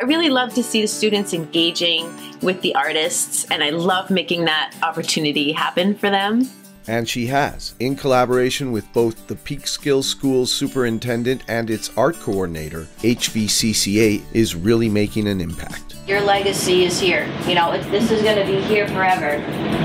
I really love to see the students engaging with the artists, and I love making that opportunity happen for them. And she has, in collaboration with both the Peekskill School's superintendent and its art coordinator, HVCCA is really making an impact. Your legacy is here. You know, it, this is going to be here forever.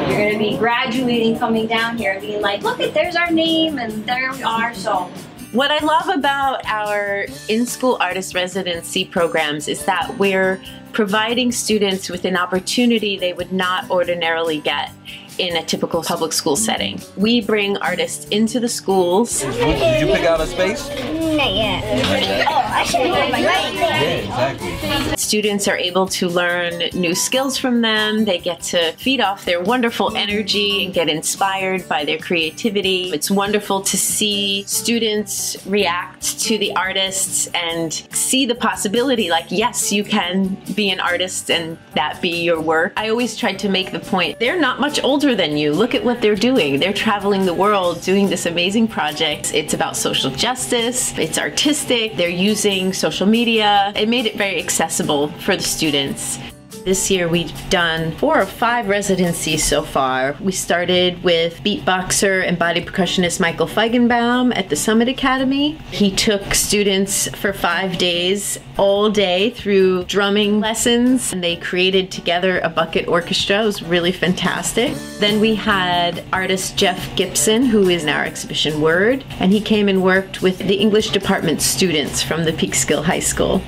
You're going to be graduating, coming down here, and being like, look at, there's our name, and there we are. So what I love about our in-school artist residency programs is that we're providing students with an opportunity they would not ordinarily get in a typical public school setting. We bring artists into the schools. Did you pick out a space? Not yet. Oh, I should have my light. Yeah, exactly. Students are able to learn new skills from them. They get to feed off their wonderful energy and get inspired by their creativity. It's wonderful to see students react to the artists and see the possibility like, yes, you can be an artist and that be your work. I always tried to make the point they're not much older than you. Look at what they're doing. They're traveling the world doing this amazing project. It's about social justice, it's artistic, they're using social media. It made it very accessible for the students. This year we've done four or five residencies so far. We started with beatboxer and body percussionist Michael Feigenbaum at the Summit Academy. He took students for five days, all day through drumming lessons, and they created together a bucket orchestra. It was really fantastic. Then we had artist Jeff Gibson, who is in our exhibition Word, and he came and worked with the English department students from the Peekskill High School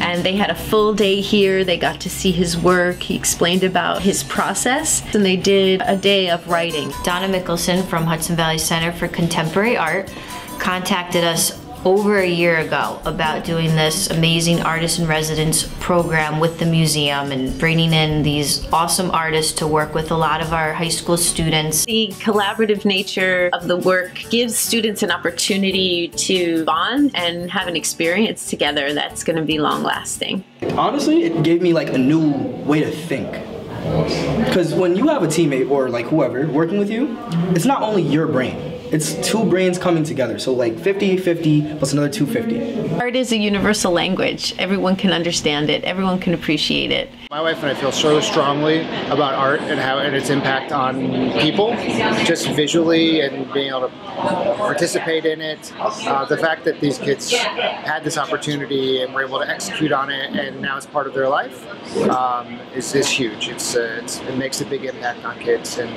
and they had a full day here. They got to see his work. He explained about his process, and they did a day of writing. Donna Mickelson from Hudson Valley Center for Contemporary Art contacted us over a year ago about doing this amazing artist in residence program with the museum and bringing in these awesome artists to work with a lot of our high school students. The collaborative nature of the work gives students an opportunity to bond and have an experience together that's going to be long lasting. Honestly, it gave me like a new way to think. Because when you have a teammate or like whoever working with you, it's not only your brain it's two brains coming together. So like 50 50 plus another 250. Art is a universal language. Everyone can understand it. Everyone can appreciate it. My wife and I feel so strongly about art and how and its impact on people, just visually and being able to participate in it. Uh, the fact that these kids had this opportunity and were able to execute on it, and now it's part of their life, um, is, is huge. It's, uh, it's, it makes a big impact on kids and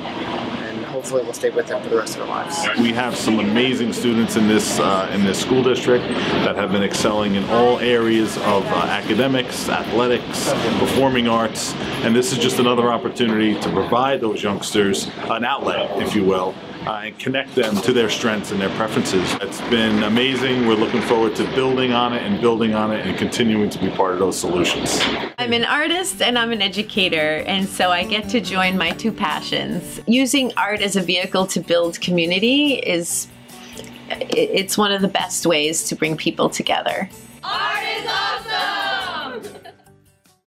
hopefully will stay with them for the rest of their lives. We have some amazing students in this uh, in this school district that have been excelling in all areas of uh, academics, athletics, performing arts, and this is just another opportunity to provide those youngsters an outlet, if you will, uh, and connect them to their strengths and their preferences. It's been amazing. We're looking forward to building on it and building on it and continuing to be part of those solutions. I'm an artist and I'm an educator, and so I get to join my two passions. Using art as a vehicle to build community is it's one of the best ways to bring people together. Art is